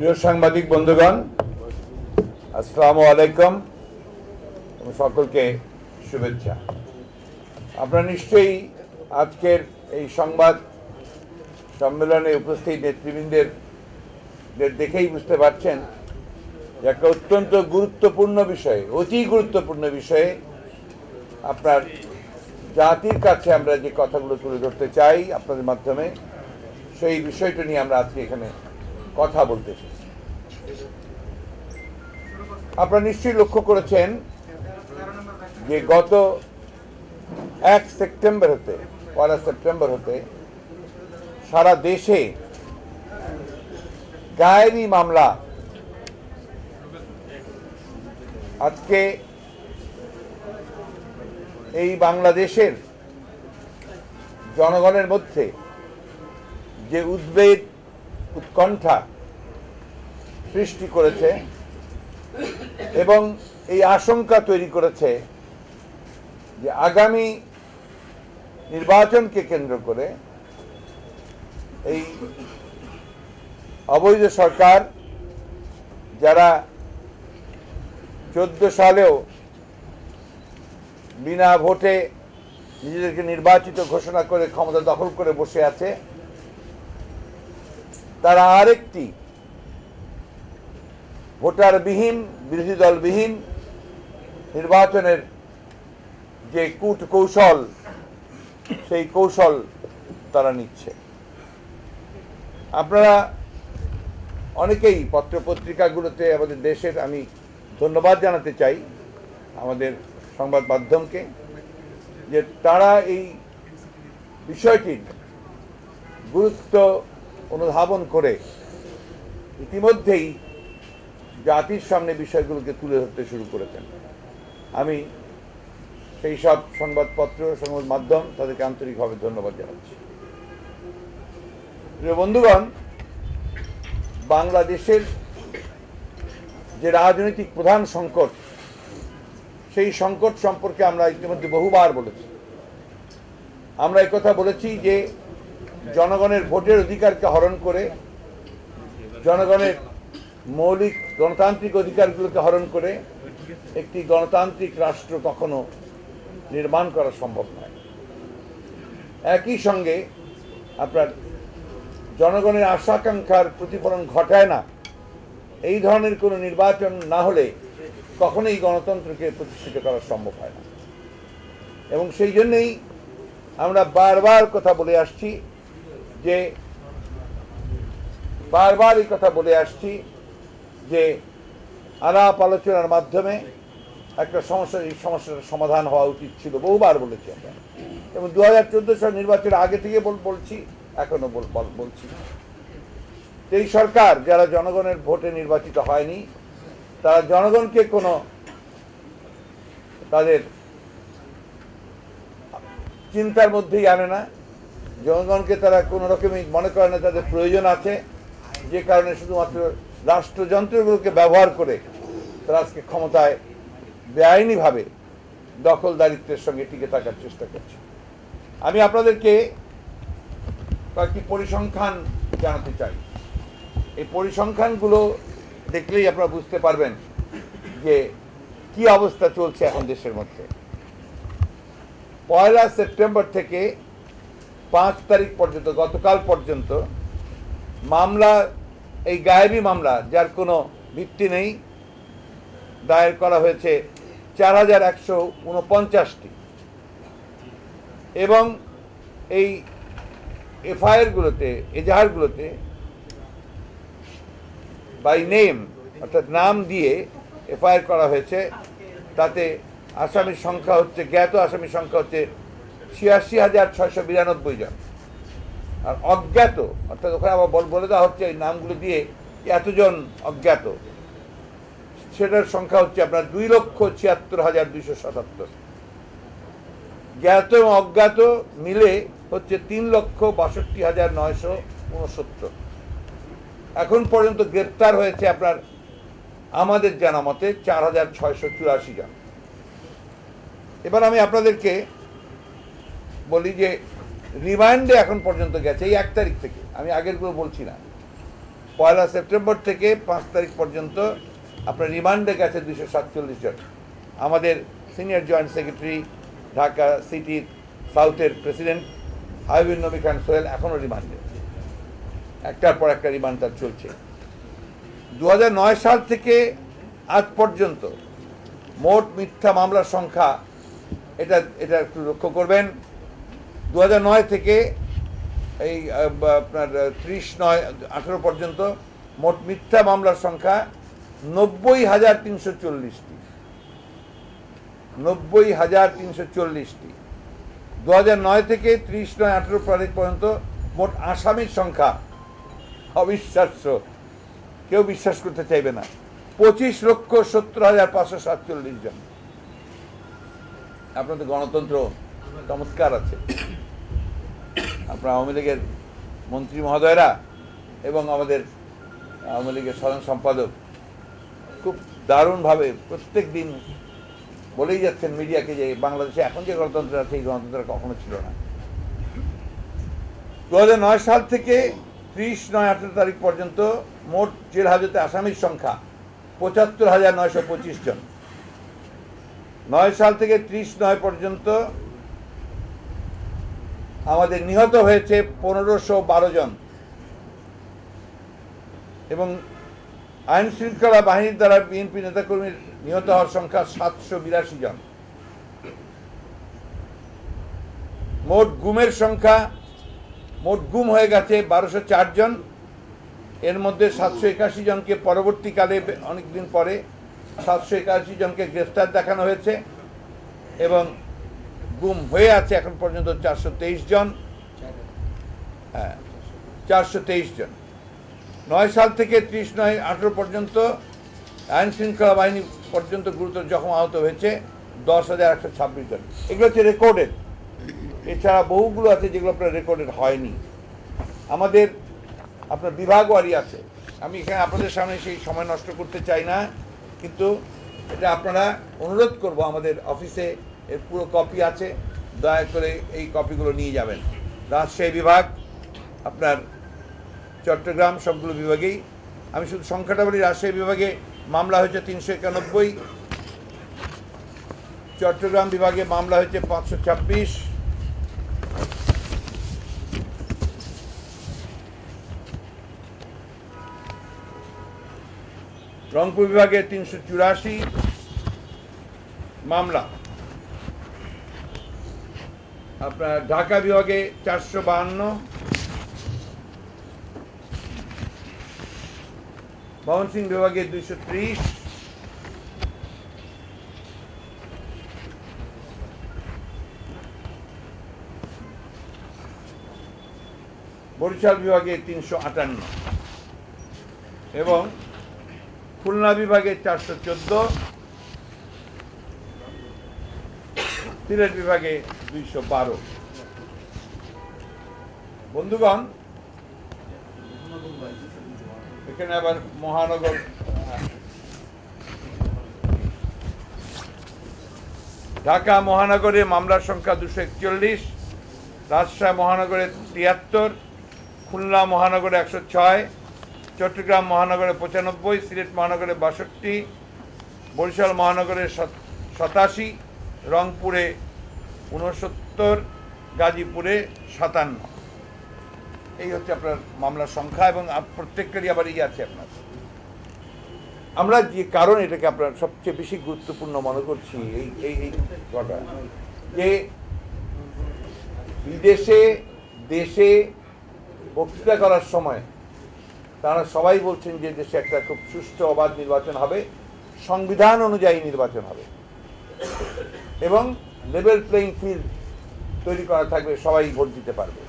প্রিয় সাংবাদিক বন্ধুগণ, আসসালামু আলাইকুম। সকলকে শুভেচ্ছা। আপনারা নিশ্চয়ই আজকের এই সংবাদ সম্মেলনে উপস্থিত নেতৃবৃন্দের দেখেই বুঝতে পারছেন যে একটা অত্যন্ত গুরুত্বপূর্ণ বিষয়, অতি গুরুত্বপূর্ণ বিষয়ে আপনার জাতির কাছে আমরা যে কথাগুলো তুলে ধরতে চাই আপনাদের মাধ্যমে, সেই বিষয়টা নিয়ে আমরা আজকে এখানে কথা বলতে এসেছি আপনারা নিশ্চয়ই লক্ষ্য করেছেন যে গত এক সেপ্টেম্বর হতে, পয়লা সেপ্টেম্বর হতে সারা দেশে গায়েবী মামলা আজকে এই বাংলাদেশের জনগণের মধ্যে যে উদ্বেগ উৎকণ্ঠা সৃষ্টি করেছে এবং এই আশঙ্কা তৈরি করেছে যে আগামী নির্বাচনকে কেন্দ্র করে এই অবৈধ সরকার যারা চোদ্দ সালেও বিনা ভোটে নিজেদেরকে নির্বাচিত ঘোষণা করে ক্ষমতা দখল করে বসে আছে তারা আরেকটি ভোটারবিহীন, বিরোধী দলবিহীন নির্বাচনের যে কূট কৌশল সেই কৌশল তারা নিচ্ছে। আপনারা অনেকেই পত্রপত্রিকাগুলোতে আমাদের দেশের, আমি ধন্যবাদ জানাতে চাই আমাদের সংবাদ মাধ্যমকে, যে তারা এই বিষয়টির গুরুত্ব অনুধাবন করে ইতিমধ্যেই জাতির সামনে বিষয়গুলোকে তুলে ধরতে শুরু করেছেন। আমি সেই সব সংবাদপত্র, সংবাদ মাধ্যম তাদেরকে আন্তরিকভাবে ধন্যবাদ জানাচ্ছি। প্রিয় বন্ধুগণ, বাংলাদেশের যে রাজনৈতিক প্রধান সংকট, সেই সংকট সম্পর্কে আমরা ইতিমধ্যে বহুবার বলেছি। আমরা কথা বলেছি যে জনগণের ভোটের অধিকারকে হরণ করে, জনগণের মৌলিক গণতান্ত্রিক অধিকারগুলোকে হরণ করে একটি গণতান্ত্রিক রাষ্ট্র কখনো নির্মাণ করা সম্ভব নয়। একই সঙ্গে আপনার জনগণের আশা আকাঙ্ক্ষার প্রতিফলন ঘটায় না, এই ধরনের কোনো নির্বাচন না হলে কখনোই গণতন্ত্রকে প্রতিষ্ঠিত করা সম্ভব হয় না। এবং সেই জন্যেই আমরা বারবার কথা বলে আসছি যে বারবার এই কথা বলে আসছি যে আলাপ আলোচনার মাধ্যমে একটা সমস্যা, এই সমস্যার সমাধান হওয়া উচিত ছিল, বহুবার বলেছি আমরা। এবং দু হাজার চোদ্দ সাল নির্বাচনের আগে থেকে বলছি, এখনও বলছি। এই সরকার যারা জনগণের ভোটে নির্বাচিত হয়নি, তারা জনগণকে কোনো তাদের চিন্তার মধ্যেই আনে না। জনগণকে তারা কোনো রকমই মনে করে না, তাদের প্রয়োজন আছে। যে কারণে শুধুমাত্র রাষ্ট্রযন্ত্রগুলোকে ব্যবহার করে তারা আজকে ক্ষমতায় বেআইনিভাবে দখলদারিত্বের সঙ্গে টিকে থাকার চেষ্টা করছে। আমি আপনাদেরকে কয়েকটি পরিসংখ্যান জানাতে চাই। এই পরিসংখ্যানগুলো দেখলেই আপনারা বুঝতে পারবেন যে কি অবস্থা চলছে এখন দেশের মধ্যে। পয়লা সেপ্টেম্বর থেকে পাঁচ তারিখ পর্যন্ত, গতকাল পর্যন্ত মামলা, এই গায়েবী মামলা, যার কোনো ভিত্তি নেই, দায়ের করা হয়েছে চার হাজার একশো উনপঞ্চাশটি। এবং এই এফআইআরগুলোতে, এজাহারগুলোতে বাই নেম অর্থাৎ নাম দিয়ে এফআইআর করা হয়েছে, তাতে আসামির সংখ্যা হচ্ছে, জ্ঞাত আসামির সংখ্যা হচ্ছে ছিয়াশি হাজার ছয়শো বিরানব্বই জন। আর অজ্ঞাত, অর্থাৎ ওখানে আবার বলে দেওয়া হচ্ছে এই নামগুলো দিয়ে এতজন অজ্ঞাত। সেটার সংখ্যা হচ্ছে আপনার দুই লক্ষ ছিয়াত্তর হাজার দুইশো সাতাত্তর। জ্ঞাত এবং অজ্ঞাত মিলে হচ্ছে তিন লক্ষ বাষট্টি হাজার নয়শো উনসত্তর। এখন পর্যন্ত গ্রেপ্তার হয়েছে আপনার আমাদের জানা মতে চার হাজার ছয়শো চুরাশি জন। এবার আমি আপনাদেরকে বলি যে রিমান্ডে এখন পর্যন্ত গেছে, এই এক তারিখ থেকে। আমি আগেরগুলো বলছি না। পয়লা সেপ্টেম্বর থেকে পাঁচ তারিখ পর্যন্ত আপনার রিমান্ডে গেছে দুশো সাতচল্লিশ জন। আমাদের সিনিয়র জয়েন্ট সেক্রেটারি, ঢাকা সিটির সাউথের প্রেসিডেন্ট হাবিবুল নবী খান সোহেল এখনও রিমান্ডে একটার পর একটা রিমান্ড তার চলছে। দু হাজার নয় সাল থেকে আজ পর্যন্ত মোট মিথ্যা মামলার সংখ্যা, এটা এটা একটু লক্ষ্য করবেন। দু হাজার নয় থেকে এই আপনার ত্রিশ নয়, আঠেরো পর্যন্ত মোট মিথ্যা মামলার সংখ্যা নব্বই হাজার তিনশো চল্লিশটি। নব্বই হাজার তিনশো চল্লিশটি। দু নয় থেকে ত্রিশ নয়, আঠেরো তারিখ পর্যন্ত মোট আসামির সংখ্যা অবিশ্বাস্য। কেউ বিশ্বাস করতে চাইবে না। পঁচিশ লক্ষ সত্তর হাজার পাঁচশো সাতচল্লিশ জন। আপনাদের গণতন্ত্র চমৎকার আছে। আপনার আওয়ামী লীগের মন্ত্রী মহোদয়রা এবং আমাদের আওয়ামী লীগের সাধারণ সম্পাদক খুব দারুণভাবে প্রত্যেক দিন বলেই যাচ্ছেন মিডিয়াকে যে বাংলাদেশে এখন যে গণতন্ত্র আছে, এই গণতন্ত্র কখনো ছিল না। দু নয় সাল থেকে ত্রিশ নয় আঠেরো তারিখ পর্যন্ত মোট জেল হাজতে আসামির সংখ্যা পঁচাত্তর হাজার নয়শো পঁচিশ জন। নয় সাল থেকে ত্রিশ নয় পর্যন্ত আমাদের নিহত হয়েছে পনেরোশো বারো জন। এবং আইন শৃঙ্খলা বাহিনীর দ্বারা বিএনপি নেতাকর্মীর নিহত হওয়ার সংখ্যা সাতশো বিরাশি জন। মোট গুমের সংখ্যা, মোট গুম হয়ে গেছে বারোশো জন। এর মধ্যে সাতশো একাশি জনকে পরবর্তীকালে অনেকদিন পরে সাতশো একাশি জনকে গ্রেফতার দেখানো হয়েছে এবং গুম হয়ে আছে এখন পর্যন্ত চারশো তেইশ জন। হ্যাঁ চারশো তেইশ জন। নয় সাল থেকে ত্রিশ নয় আঠেরো পর্যন্ত আইন শৃঙ্খলা বাহিনী পর্যন্ত গুরুতর জখম আহত হয়েছে দশ হাজার একশো ছাব্বিশ জন। এগুলো হচ্ছে রেকর্ডেড। এছাড়া বহুগুলো আছে যেগুলো আপনার রেকর্ডেড হয়নি। আমাদের আপনার বিভাগওয়ারি আছে। আমি এখানে আপনাদের সামনে সেই সময় নষ্ট করতে চাই না, কিন্তু এটা আপনারা অনুরোধ করব আমাদের অফিসে এর পুরো কপি আছে। দয়া করে এই কপিগুলো নিয়ে যাবেন। রাজশাহী বিভাগ, আপনার চট্টগ্রাম সবগুলো বিভাগেই। আমি শুধু সংখ্যাটা বলি, রাজশাহী বিভাগে মামলা হয়েছে তিনশো একানব্বই। চট্টগ্রাম বিভাগে মামলা হয়েছে পাঁচশো ছাব্বিশ। রংপুর বিভাগে তিনশো চুরাশি। মামলা। আপনার ঢাকা বিভাগে চারশো বাহান্ন, ময়মনসিংহ বিভাগে দুইশো ত্রিশ, বরিশাল বিভাগে তিনশো আটান্ন এবং খুলনা বিভাগে চারশো চোদ্দ, সিলেট বিভাগে দুইশো বারো। বন্ধুগণ, এখানে আবার মহানগর, ঢাকা মহানগরে মামলার সংখ্যা দুশো একচল্লিশ, রাজশাহী মহানগরে তিয়াত্তর, খুলনা মহানগরে একশো ছয়, চট্টগ্রাম মহানগরে পঁচানব্বই, সিলেট মহানগরে বাষট্টি, বরিশাল মহানগরে সাতাশি, রংপুরে ঊনসত্তর, গাজীপুরে সাতান্ন। এই হচ্ছে আপনার মামলার সংখ্যা এবং প্রত্যেকটারই আবার ইয়ে আছে আপনার। আমরা যে কারণ এটাকে আপনার সবচেয়ে বেশি গুরুত্বপূর্ণ মনে করছি, এই এই এই কটা। যে বিদেশে, দেশে বক্তৃতা করার সময় তারা সবাই বলছেন যে দেশে একটা খুব সুষ্ঠু অবাধ নির্বাচন হবে, সংবিধান অনুযায়ী নির্বাচন হবে। এবং লেভেল প্লেইং ফিল্ড তৈরি করা থাকবে, সবাই ভোট দিতে পারবে।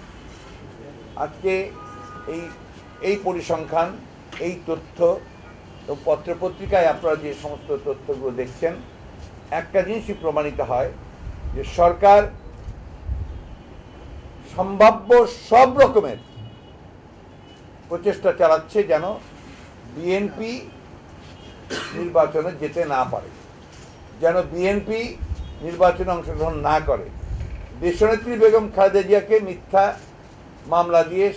আজকে এই এই পরিসংখ্যান, এই তথ্য পত্রপত্রিকায় আপনারা যে সমস্ত তথ্যগুলো দেখছেন, একটা জিনিসই প্রমাণিত হয় যে সরকার সম্ভাব্য সব রকমের প্রচেষ্টা চালাচ্ছে যেন বিএনপি নির্বাচনে যেতে না পারে। যেন বিএনপি নির্বাচনে অংশগ্রহণ না করে। দেশনেত্রী বেগম খালেদা জিয়াকে মিথ্যা মামলা দিয়ে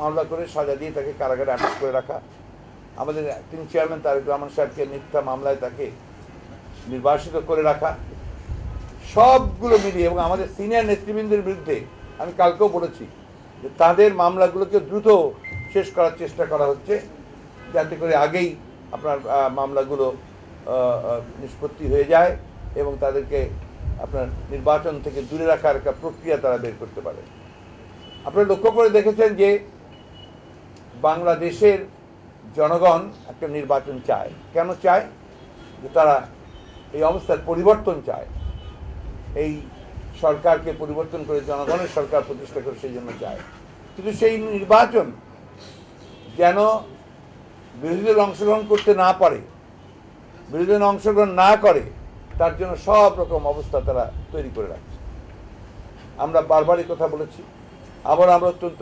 মামলা করে সাজা দিয়ে তাকে কারাগারে আটক করে রাখা। আমাদের তিনি চেয়ারম্যান তারেক রহমান সাহেবকে মিথ্যা মামলায় তাকে নির্বাসিত করে রাখা। সবগুলো মিলিয়ে এবং আমাদের সিনিয়র নেতৃবৃন্দের বিরুদ্ধে আমি কালকেও বলেছি যে তাদের মামলাগুলোকে দ্রুত শেষ করার চেষ্টা করা হচ্ছে, যাতে করে আগেই আপনার মামলাগুলো নিষ্পত্তি হয়ে যায়। এবং তাদেরকে আপনার নির্বাচন থেকে দূরে রাখার একটা প্রক্রিয়া তারা বের করতে পারে। আপনারা লক্ষ্য করে দেখেছেন যে বাংলাদেশের জনগণ একটা নির্বাচন চায়। কেন চায়? যে তারা এই অবস্থার পরিবর্তন চায়। এই সরকারকে পরিবর্তন করে জনগণের সরকার প্রতিষ্ঠা করে সেই জন্য চায়। কিন্তু সেই নির্বাচন যেন বিরোধীদের অংশগ্রহণ করতে না পারে, বিরোধীদের অংশগ্রহণ না করে তার জন্য সব রকম অবস্থা তারা তৈরি করে রাখছে। আমরা বারবারই কথা বলেছি। আবার আমরা অত্যন্ত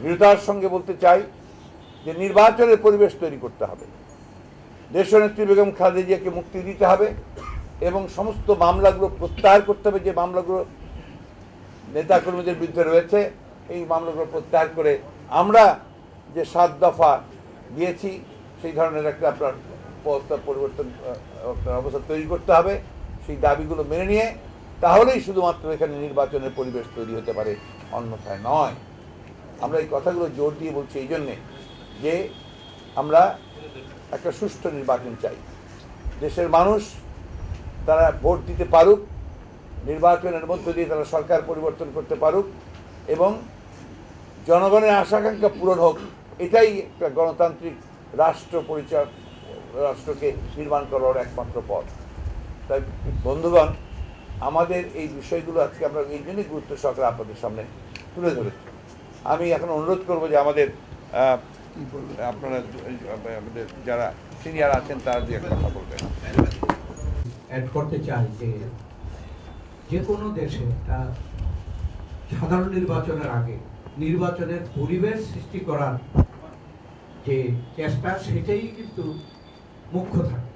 দৃঢ়তার সঙ্গে বলতে চাই যে নির্বাচনের পরিবেশ তৈরি করতে হবে। দেশনেত্রী বেগম খালেদা জিয়াকে মুক্তি দিতে হবে এবং সমস্ত মামলাগুলো প্রত্যাহার করতে হবে। যে মামলাগুলো নেতাকর্মীদের বিরুদ্ধে রয়েছে, এই মামলাগুলো প্রত্যাহার করে আমরা যে সাত দফা দিয়েছি, সেই ধরনের একটা আপনার পরিবর্তন অবস্থা তৈরি করতে হবে, সেই দাবিগুলো মেনে নিয়ে, তাহলেই শুধুমাত্র এখানে নির্বাচনের পরিবেশ তৈরি হতে পারে, অন্যথায় নয়। আমরা এই কথাগুলো জোর দিয়ে বলছি এই জন্যে যে আমরা একটা সুষ্ঠু নির্বাচন চাই। দেশের মানুষ তারা ভোট দিতে পারুক, নির্বাচনের মধ্য দিয়ে তারা সরকার পরিবর্তন করতে পারুক এবং জনগণের আশাকাঙ্ক্ষা পূরণ হোক, এটাই একটা গণতান্ত্রিক রাষ্ট্র পরিচয় রাষ্ট্রকে নির্মাণ করার একমাত্র পথ। তাই বন্ধুগণ আমাদের এই বিষয়গুলো আজকে আমরা এই জন্যই গুরুত্ব সহকারে আপনাদের সামনে তুলে ধরেছি। আমি এখন অনুরোধ করব যে আমাদের আপনারা আমাদের যারা সিনিয়র আছেন তারা দিয়ে কথা বলবেন। অ্যাড করতে চাই যে যে কোনো দেশে আহ, সাধারণ নির্বাচনের আগে নির্বাচনের পরিবেশ সৃষ্টি করার যে চেষ্টা সেটাই কিন্তু মুখ্য থাকে।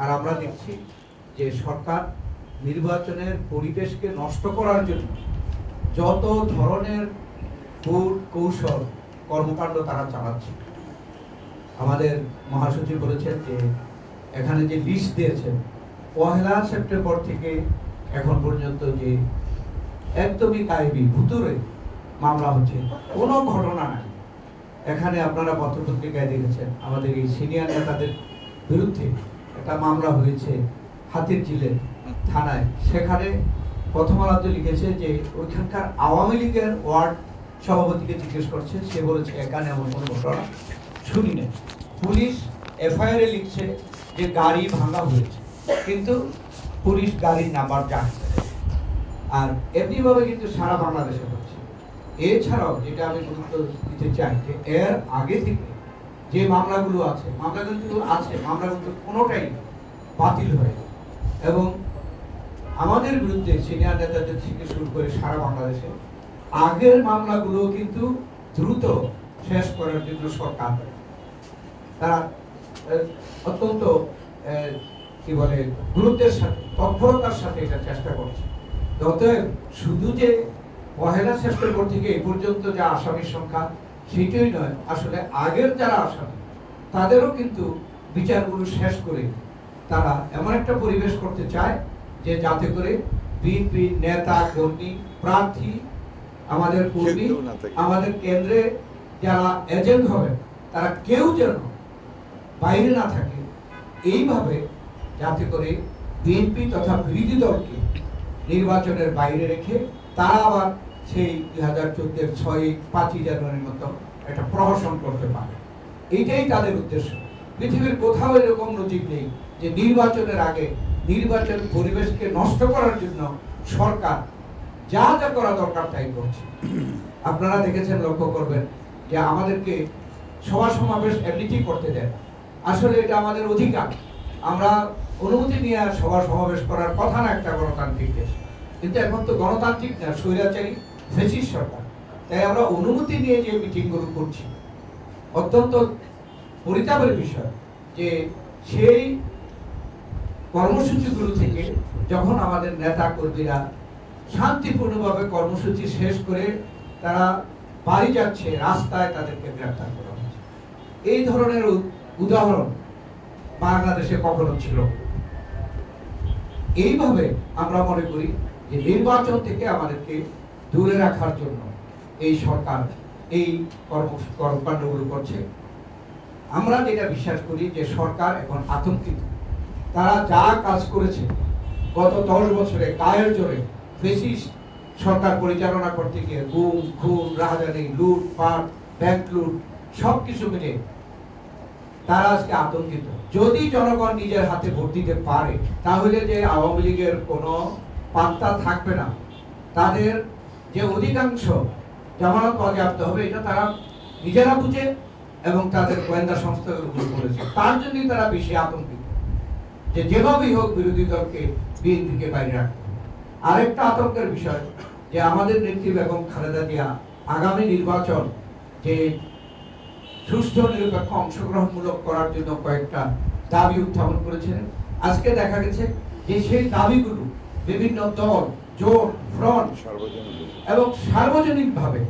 আর আমরা দেখছি যে সরকার নির্বাচনের পরিবেশকে নষ্ট করার জন্য যত ধরনের কৌশল, কর্মকাণ্ড তারা চালাচ্ছে। আমাদের মহাসচিব বলেছেন যে এখানে যে লিস্ট দিয়েছেন পহেলা সেপ্টেম্বর থেকে এখন পর্যন্ত যে একদমই গায়েবী ভুতুরে মামলা হচ্ছে, কোনো ঘটনা নাই। এখানে আপনারা পত্রপত্রিকায় দেখেছেন, আমাদের এই সিনিয়র নেতাদের বিরুদ্ধে একটা মামলা হয়েছে হাতির জিলে থানায়। সেখানে প্রথম আলাদা লিখেছে যে ওইখানকার আওয়ামী লীগের ওয়ার্ড সভাপতিকে জিজ্ঞেস করছে। সে বলেছে, এখানে এমন কোনো ঘটনা শুনি না পুলিশ এফআইআর লিখছে যে গাড়ি ভাঙা হয়েছে, কিন্তু পুলিশ গাড়ির নাম্বার জানে আর এমনিভাবে কিন্তু সারা বাংলাদেশে হচ্ছে। এছাড়াও যেটা আমি গুরুত্ব দিতে চাই যে এর আগে থেকে যে মামলাগুলো আছে মামলা কিন্তু আছে মামলা কিন্তু কোনোটাই বাতিল হয়ে এবং আমাদের বিরুদ্ধে সিনিয়র নেতাদের থেকে শুরু করে সারা বাংলাদেশে আগের মামলাগুলো কিন্তু দ্রুত শেষ করার জন্য সরকার তারা অত্যন্ত কি বলে, গুরুত্বের সাথে, তৎপরতার সাথে এটা চেষ্টা করছে। অতএব শুধু যে পহেলা সেপ্টেম্বর থেকে এ পর্যন্ত যা আসামির সংখ্যা সেটাই নয় আসলে আগের যারা আসামি তাদেরও কিন্তু বিচারগুলো শেষ করে তারা এমন একটা পরিবেশ করতে চায় যে যাতে করে বিএনপি নেতা কর্মী প্রার্থী আমাদের কর্মী। আমাদের কেন্দ্রে যারা এজেন্ট হবে তারা কেউ যেন বাইরে না থাকে এইভাবে যাতে করে বিএনপি তথা বিরোধী দলকে নির্বাচনের বাইরে রেখে তারা আবার সেই দুই হাজার চোদ্দের ছয়, পাঁচই জানুয়ারির মতো একটা প্রহসন করতে পারে। এইটাই তাদের উদ্দেশ্য। পৃথিবীর কোথাও এরকম নজির নেই যে নির্বাচনের আগে নির্বাচন পরিবেশকে নষ্ট করার জন্য সরকার যা যা করা দরকার তাই করছে। আপনারা দেখেছেন, লক্ষ্য করবেন যে আমাদেরকে সভা সমাবেশ এমনিতেই করতে দেয় আসলে এটা আমাদের অধিকার। আমরা অনুমতি নিয়ে সভা সমাবেশ করার কথা না, একটা গণতান্ত্রিক দেশ। কিন্তু এখন তো গণতান্ত্রিক না, স্বৈরাচারী। ফেসিস সরকার। তাই আমরা অনুমতি নিয়ে যে মিটিংগুলো করছি, অত্যন্ত পরিতাপের বিষয় যে সেই কর্মসূচিগুলো থেকে যখন আমাদের নেতা কর্মীরা শান্তিপূর্ণভাবে কর্মসূচি শেষ করে তারা বাড়ি যাচ্ছে, রাস্তায় তাদেরকে গ্রেফতার করা হচ্ছে। এই ধরনের উদাহরণ বাংলাদেশে কখনো ছিল এইভাবে আমরা মনে করি যে নির্বাচন থেকে আমাদেরকে দূরে রাখার জন্য এই সরকার এই কর্ম কর্মকাণ্ডগুলো করছে। আমরা যেটা বিশ্বাস করি যে সরকার এখন আতঙ্কিত। তারা যা কাজ করেছে, গত দশ বছরে গায়ের জোরে সরকার পরিচালনা করতে গিয়ে গুম, খুন, রাহাজানি, লুট, পাট, ব্যাংক লুট সব কিছু মিলে তারা আজকে আতঙ্কিত। যদি জনগণ নিজের হাতে ভোট দিতে পারে, তাহলে যে আওয়ামী লীগের কোনো পাত্তা থাকবে না। তাদের যে অধিকাংশ জামানত পর্যাপ্ত হবে, এটা তারা নিজেরা বুঝে এবং তাদের গোয়েন্দা সংস্থাগুলো করেছে তার জন্যই তারা বেশি আতঙ্কিত যে যেভাবেই হোক বিরোধী দলকে বিএনপিকে বাইরে রাখতে। আরেকটা আতঙ্কের বিষয়, যে আমাদের নেত্রী বেগম খালেদা জিয়া আগামী নির্বাচন যে সুষ্ঠু, নিরপেক্ষ অংশগ্রহণমূলক করার জন্য কয়েকটা দাবি উত্থাপন করেছিলেন, আজকে দেখা গেছে যে সেই দাবিগুলো বিভিন্ন দল জোট ফ্রন্ট এবং সার্বজনীনভাবে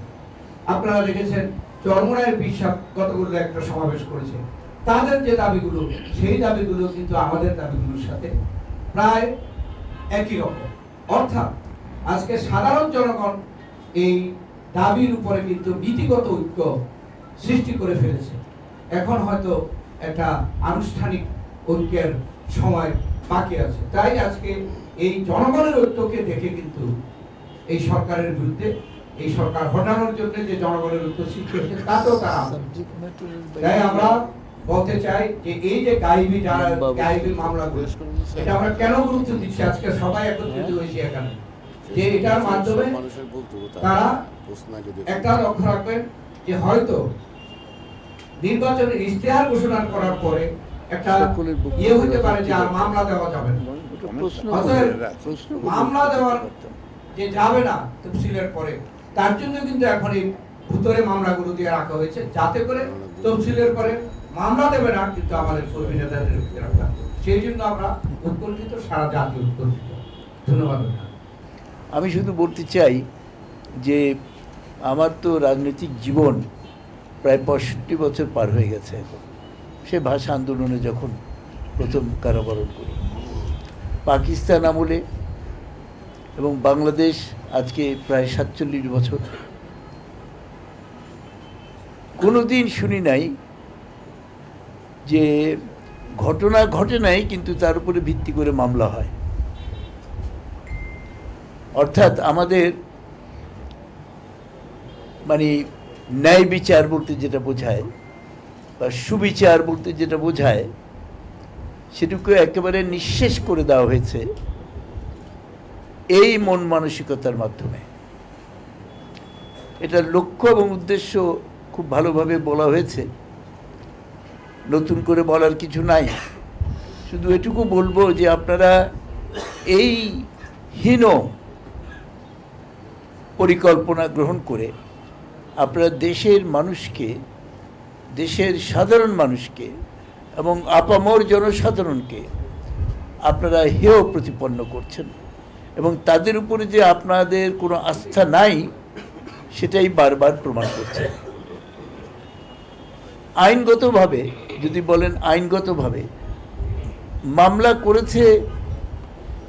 আপনারা দেখেছেন চরমনায়ের বিশ্বাস গতগুলো একটা সমাবেশ করেছে। তাদের যে দাবিগুলো, সেই দাবিগুলো কিন্তু আমাদের দাবিগুলোর সাথে প্রায় একই রকম। অর্থাৎ আজকে সাধারণ জনগণ এই দাবির উপরে কিন্তু নীতিগত ঐক্য সৃষ্টি করে ফেলেছে। এখন হয়তো একটা আনুষ্ঠানিক ঐক্যের সময় বাকি আছে। তাই আজকে এই জনগণের ঐক্যকে দেখে কিন্তু এই সরকারের বিরুদ্ধে এই সরকার হটানোর জন্য যে জনগণের ঐক্য সৃষ্টি হয়েছে তাতেও তারা তাই আমরা বলতে চাই যে এই যে গাইবি যারা গাইবি মামলাগুলো এটা আমরা কেন গুরুত্ব দিচ্ছি? আজকে সবাই একত্রিত হয়েছে এখানে। যে এটার মাধ্যমে তারা একটা লক্ষ্য রাখবেন যে হয়তো নির্বাচনের ইশতেহার ঘোষণা করার পরে একটা ইয়ে হতে পারে যে আর মামলা দেওয়া যাবে না। অতএব মামলা দেওয়ার যে যাবে না তফসিলের পরে তার জন্য কিন্তু এখন এই ভুতরে মামলাগুলো দিয়ে রাখা হয়েছে যাতে করে তফসিলের পরে মামলা দেবে না কিন্তু আমাদের কর্মী নেতাদের রাখা। সেই জন্য আমরা উৎকণ্ঠিত সারা জাতি উৎকণ্ঠিত। ধন্যবাদ আমি শুধু বলতে চাই যে আমার তো রাজনৈতিক জীবন প্রায় পঁয়ষট্টি বছর পার হয়ে গেছে সে ভাষা আন্দোলনে যখন প্রথম কারাবরণ করি পাকিস্তান আমলে এবং বাংলাদেশ আজকে প্রায় সাতচল্লিশ বছর। কোনো দিন শুনি নাই যে ঘটনা ঘটে নাই, কিন্তু তার উপরে ভিত্তি করে মামলা হয়। অর্থাৎ আমাদের মানে ন্যায় বিচার বলতে যেটা বোঝায় বা সুবিচার বলতে যেটা বোঝায় সেটুকু একেবারে নিঃশেষ করে দেওয়া হয়েছে এই মন মানসিকতার মাধ্যমে। এটার লক্ষ্য এবং উদ্দেশ্য খুব ভালোভাবে বলা হয়েছে। নতুন করে বলার কিছু নাই। শুধু এটুকু বলব যে আপনারা এই হীন পরিকল্পনা গ্রহণ করে আপনারা দেশের মানুষকে, দেশের সাধারণ মানুষকে এবং আপামর জনসাধারণকে আপনারা হেয় প্রতিপন্ন করছেন। এবং তাদের উপরে যে আপনাদের কোনো আস্থা নাই, সেটাই বারবার প্রমাণ করছে। আইনগতভাবে, যদি বলেন আইনগতভাবে, মামলা করেছে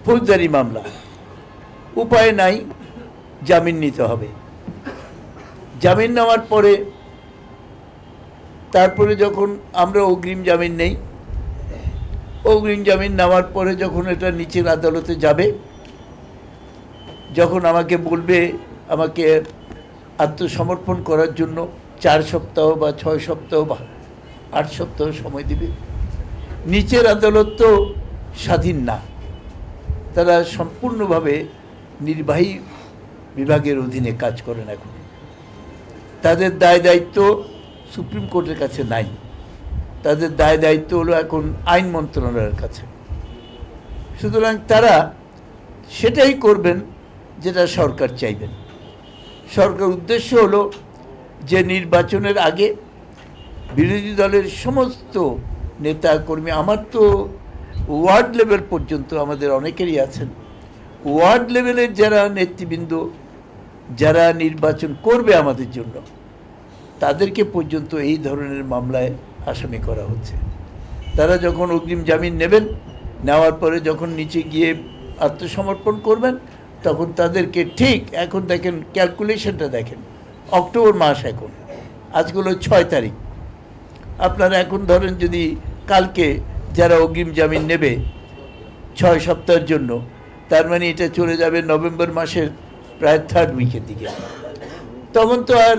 ফৌজদারি মামলা। উপায় নাই, জামিন নিতে হবে। জামিন নেওয়ার পরে তারপরে যখন আমরা অগ্রিম জামিন নেই, অগ্রিম জামিন নেওয়ার পরে যখন এটা নিচের আদালতে যাবে, যখন আমাকে বলবে আমাকে আত্মসমর্পণ করার জন্য চার সপ্তাহ বা ছয় সপ্তাহ বা আট সপ্তাহ সময় দিবে। নিচের আদালত তো স্বাধীন না। তারা সম্পূর্ণভাবে নির্বাহী বিভাগের অধীনে কাজ করেন এখন। তাদের দায় দায়িত্ব সুপ্রিম কোর্টের কাছে নাই। তাদের দায় দায়িত্ব হলো এখন আইন মন্ত্রণালয়ের কাছে। সুতরাং তারা সেটাই করবেন যেটা সরকার চাইবেন। সরকার উদ্দেশ্য হলো যে নির্বাচনের আগে বিরোধী দলের সমস্ত নেতা কর্মী আমার তো ওয়ার্ড লেভেল পর্যন্ত আমাদের অনেকেরই আছেন। ওয়ার্ড লেভেলের যারা নেতৃবৃন্দ, যারা নির্বাচন করবে আমাদের জন্য তাদেরকে পর্যন্ত এই ধরনের মামলায় আসামি করা হচ্ছে। তারা যখন অগ্রিম জামিন নেবেন, নেওয়ার পরে যখন নিচে গিয়ে আত্মসমর্পণ করবেন, তখন তাদেরকে ঠিক এখন দেখেন ক্যালকুলেশনটা দেখেন, অক্টোবর মাস এখন আজগুলো ছয় তারিখ। আপনারা এখন ধরেন যদি কালকে যারা অগ্রিম জামিন নেবে ছয় সপ্তাহের জন্য, তার মানে এটা চলে যাবে নভেম্বর মাসের প্রায় থার্ড উইকের দিকে। তখন তো আর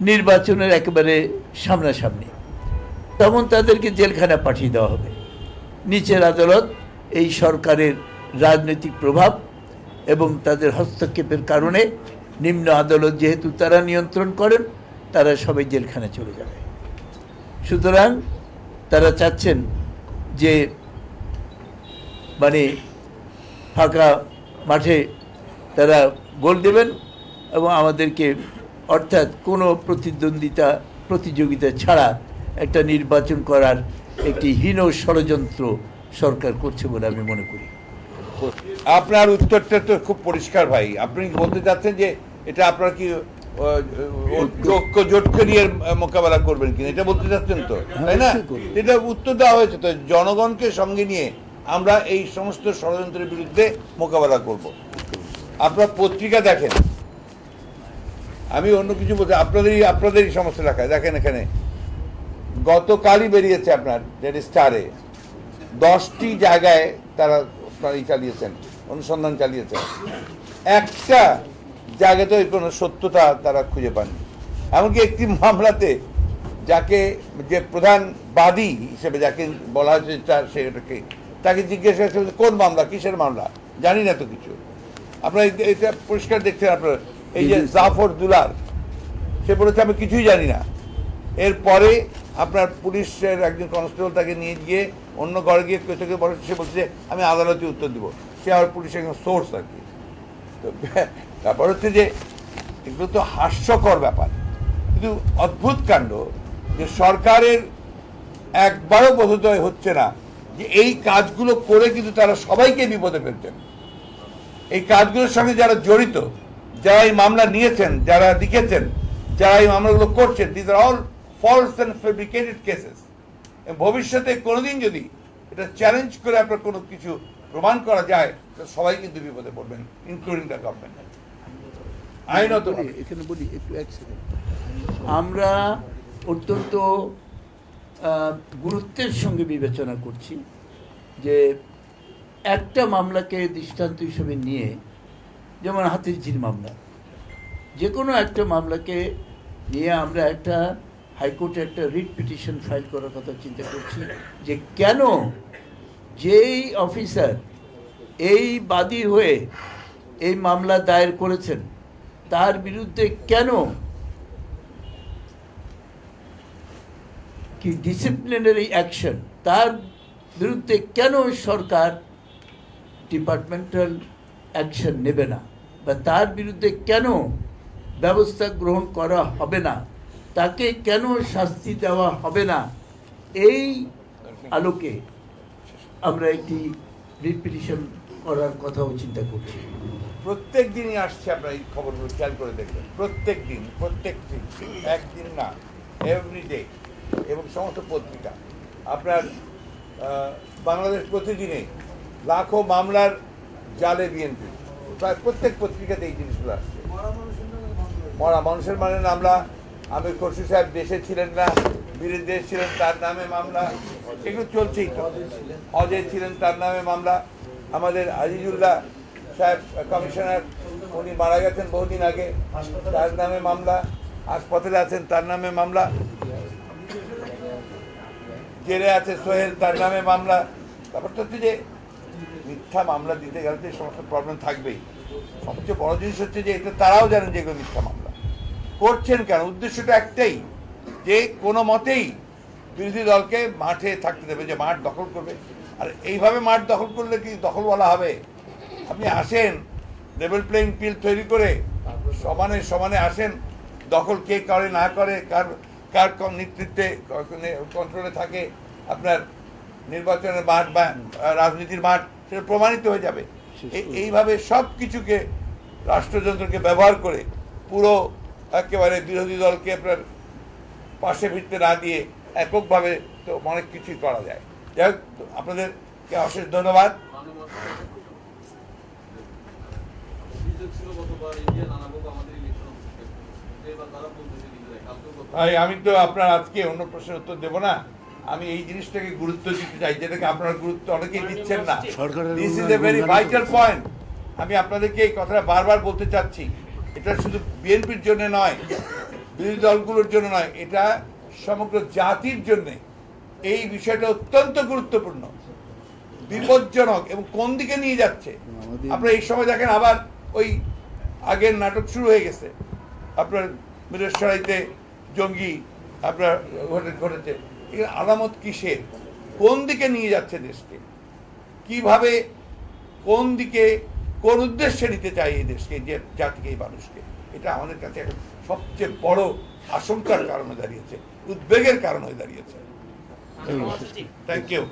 নির্বাচনের একেবারে সামনাসামনি। তখন তাদেরকে জেলখানা পাঠিয়ে দেওয়া হবে। নিচের আদালত এই সরকারের রাজনৈতিক প্রভাব এবং তাদের হস্তক্ষেপের কারণে নিম্ন আদালত যেহেতু তারা নিয়ন্ত্রণ করেন, তারা সবাই জেলখানে চলে যাবে। সুতরাং তারা চাচ্ছেন যে মানে ফাঁকা মাঠে তারা গোল দেবেন এবং আমাদেরকে অর্থাৎ কোনো প্রতিদ্বন্দ্বিতা প্রতিযোগিতা ছাড়া একটা নির্বাচন করার একটি হীন ষড়যন্ত্র সরকার করছে বলে আমি মনে করি। আপনার উত্তরটা তো খুব পরিষ্কার ভাই। আপনি বলতে চাচ্ছেন যে এটা আপনার কি আহ, ঐক্য জোটকে নিয়ে মোকাবেলা করবেন কিনা? এটা বলতে চাচ্ছেন তো তাই না? এটা উত্তর দেওয়া হয়েছে তো জনগণকে সঙ্গে নিয়ে আমরা এই সমস্ত ষড়যন্ত্রের বিরুদ্ধে মোকাবেলা করব। আপনার পত্রিকা দেখেন। আমি অন্য কিছু বলতে, আপনাদেরই আপনাদেরই সমস্ত লেখায় দেখেন এখানে। গতকালই বেরিয়েছে আপনার যেটা স্টারে। দশটি জায়গায় তারা আপনার চালিয়েছেন, অনুসন্ধান চালিয়েছেন। একটা জায়গাতে ওই কোনো সত্যতা তারা খুঁজে পাননি। এমনকি একটি মামলাতে যাকে যে প্রধান বাদী হিসেবে যাকে বলা হয়েছে তার সেটাকে, তাকে জিজ্ঞেস করেছে কোন মামলা, কিসের মামলা? জানি না তো কিছু। আপনারা এটা পরিষ্কার দেখছেন আপনারা। এই যে জাফর দুলার সে বলেছে আমি কিছুই জানি না। এরপরে আপনার পুলিশের একজন কনস্টেবল তাকে নিয়ে গিয়ে অন্য ঘরে গিয়ে কেউ থেকে বলে সে বলছে আমি আদালতে উত্তর দিব। সে আবার পুলিশের একজন সোর্স আর কি। তো তারপর হচ্ছে যে এগুলো তো হাস্যকর ব্যাপার। কিন্তু অদ্ভুত কাণ্ড যে সরকারের একবারও বোধোদয় হচ্ছে না যে এই কাজগুলো করে কিন্তু তারা সবাইকে বিপদে ফেলছেন। এই কাজগুলোর সঙ্গে যারা জড়িত যারা এই মামলা নিয়েছেন যারা লিখেছেন যারা এই মামলাগুলো করছেন this are all false and fabricated cases ভবিষ্যতে কোনোদিন যদি এটা চ্যালেঞ্জ করে আপনার কোনো কিছু প্রমাণ করা যায় তো সবাই কিন্তু বিপদে পড়বেন ইনক্লুডিং দ্য গভর্নমেন্ট আইনত এখানে বলি একটু এক সেকেন্ড আমরা অত্যন্ত গুরুত্বের সঙ্গে বিবেচনা করছি যে একটা মামলাকে দৃষ্টান্ত হিসেবে নিয়ে যেমন হাতির হাতিরঝির মামলা। যে কোনো একটা মামলাকে নিয়ে আমরা একটা হাইকোর্টে একটা রিট পিটিশন ফাইল করার কথা চিন্তা করছি যে কেন যেই অফিসার এই বাদী হয়ে এই মামলা দায়ের করেছেন, তার বিরুদ্ধে কেন কি ডিসিপ্লিনারি অ্যাকশন তার বিরুদ্ধে কেন সরকার ডিপার্টমেন্টাল অ্যাকশন নেবে না বা তার বিরুদ্ধে কেন ব্যবস্থা গ্রহণ করা হবে না? তাকে কেন শাস্তি দেওয়া হবে না? এই আলোকে আমরা একটি রিপিটিশন করার কথাও চিন্তা করছি। প্রত্যেক দিনই আসছে আপনার এই খবরগুলো খেয়াল করে দেখবেন। প্রত্যেক দিন প্রত্যেক দিন, একদিন না এভরি ডে এবং সমস্ত পত্রিকা। আপনার বাংলাদেশ প্রতিদিনে লাখো মামলার জালে বিএনপি প্রায় প্রত্যেক পত্রিকাতে এই জিনিসগুলো আসছে। মরা মানুষের মানে মামলা আমির খসরু সাহেব দেশে ছিলেন না বীরের দেশ ছিলেন, তার নামে মামলা। এগুলো চলছেই তো। অজয় ছিলেন, তার নামে মামলা। আমাদের আজিজুল্লাহ সাহেব, কমিশনার, উনি মারা গেছেন বহুদিন আগে, তার নামে মামলা। হাসপাতালে আছেন, তার নামে মামলা। জেলে আছে সোহেল, তার নামে মামলা। ব্যাপারটা হচ্ছে যে মিথ্যা মামলা দিতে গেলে তো এই সমস্ত প্রবলেম থাকবেই। সবচেয়ে বড় জিনিস হচ্ছে যে এটা তারাও জানেন যে এগুলো মিথ্যা মামলা। করছেন কেন? উদ্দেশ্যটা একটাই, যে কোনো মতেই বিরোধী দলকে মাঠে থাকতে দেবে, যে মাঠ দখল করবে। আর এইভাবে মাঠ দখল করলে কি দখল বলা হবে? আপনি আসেন লেভেল প্লেইং ফিল্ড তৈরি করে সমানে সমানে আসেন, দখল কে করে না করে, কার কার নেতৃত্বে কন্ট্রোলে থাকে, আপনার নির্বাচনের মাঠ বা রাজনীতির মাঠ সেটা প্রমাণিত হয়ে যাবে। এই- এইভাবে সব কিছুকে রাষ্ট্রযন্ত্রকে ব্যবহার করে পুরো একেবারে বিরোধী দলকে আপনার পাশে ফিরতে না দিয়ে এককভাবে তো অনেক কিছুই করা যায়। যাই হোক আপনাদেরকে অশেষ ধন্যবাদ। আমি তো আপনার আজকে অন্য প্রশ্নের উত্তর দেবো না। আমি এই জিনিসটাকে গুরুত্ব দিতে চাই যেটাকে আপনারা গুরুত্ব অনেকেই দিচ্ছেন না। This is a very vital point আমি আপনাদেরকে এই কথাটা বারবার বলতে চাচ্ছি। এটা শুধু বিএনপির জন্য নয় বিরোধী দলগুলোর জন্য নয় এটা সমগ্র জাতির জন্য এই বিষয়টা অত্যন্ত গুরুত্বপূর্ণ বিপজ্জনক এবং কোন দিকে নিয়ে যাচ্ছে। আপনারা এই সময় দেখেন আবার ওই আগের নাটক শুরু হয়ে গেছে। আপনার মিরেশ্বরাইতে জঙ্গি আপনার ঘটে- ঘটেছে। এর আলামত কিসের? কোন দিকে নিয়ে যাচ্ছে দেশকে? কীভাবে কোন দিকে কোন উদ্দেশ্যে নিতে চাই এই দেশকে যে জাতিকে এই মানুষকে? এটা আমাদের কাছে এখন সবচেয়ে বড় আশঙ্কার কারণে দাঁড়িয়েছে উদ্বেগের কারণ হয়ে দাঁড়িয়েছে থ্যাংক ইউ